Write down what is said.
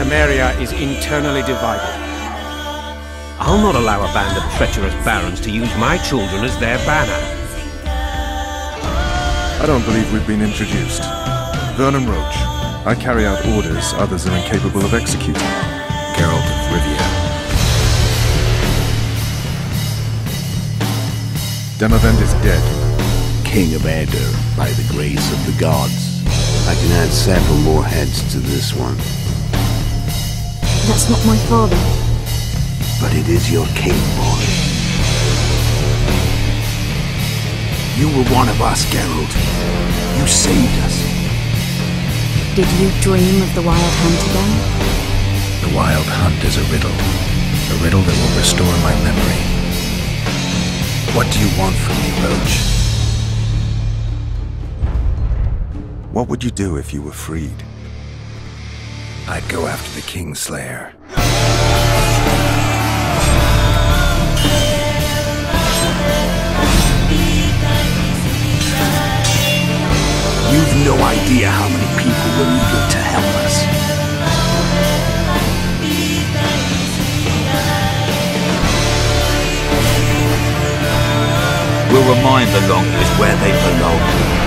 Temeria is internally divided. I'll not allow a band of treacherous barons to use my children as their banner. I don't believe we've been introduced. Vernon Roche. I carry out orders others are incapable of executing. Geralt of Rivia. Demavend is dead. King of Aedir, by the grace of the gods. I can add several more heads to this one. That's not my father. But it is your king, boy. You were one of us, Geralt. You saved us. Did you dream of the Wild Hunt again? The Wild Hunt is a riddle. A riddle that will restore my memory. What do you want from me, Roche? What would you do if you were freed? I'd go after the Kingslayer. You've no idea how many people were eager to help us. We'll remind the Longers where they belong.